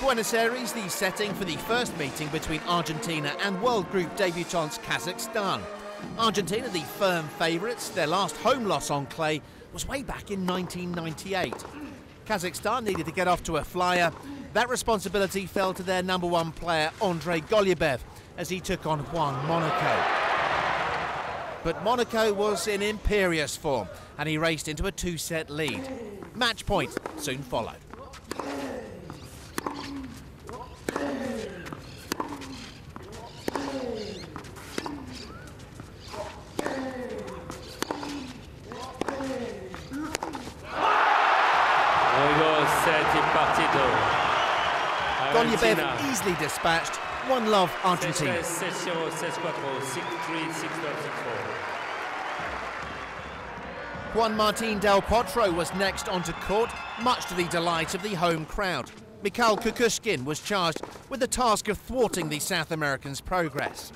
Buenos Aires, the setting for the first meeting between Argentina and world group debutants Kazakhstan. Argentina, the firm favourites, their last home loss on clay was way back in 1998. Kazakhstan needed to get off to a flyer. That responsibility fell to their number one player, Andrei Golubev, as he took on Juan Monaco. But Monaco was in imperious form and he raced into a two set lead. Match point soon followed. Golubev easily dispatched. One love, Argentina. Juan Martin Del Potro was next onto court, much to the delight of the home crowd. Mikhail Kukushkin was charged with the task of thwarting the South Americans' progress.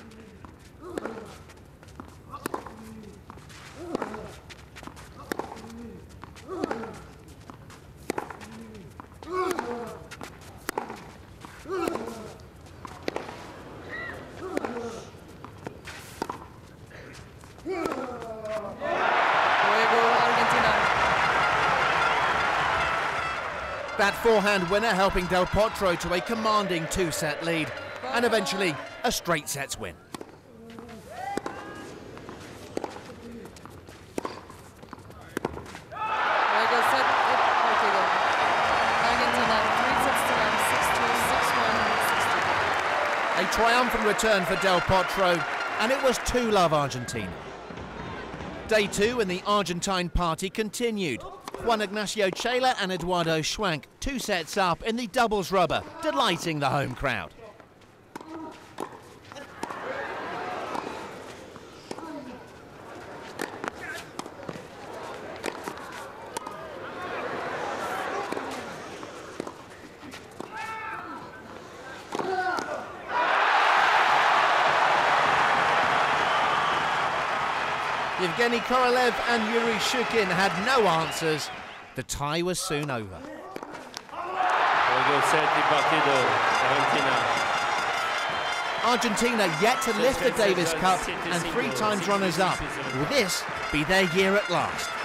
That forehand winner helping Del Potro to a commanding two-set lead and eventually a straight sets win. A triumphant return for Del Potro, and it was 2 love Argentina. Day two in the Argentine party continued. Juan Ignacio Chela and Eduardo Schwank, two sets up in the doubles rubber, delighting the home crowd. Evgeny Korolev and Yuriy Schukin had no answers. The tie was soon over. Argentina yet to lift the Davis Cup and three times runners-up. Will this be their year at last?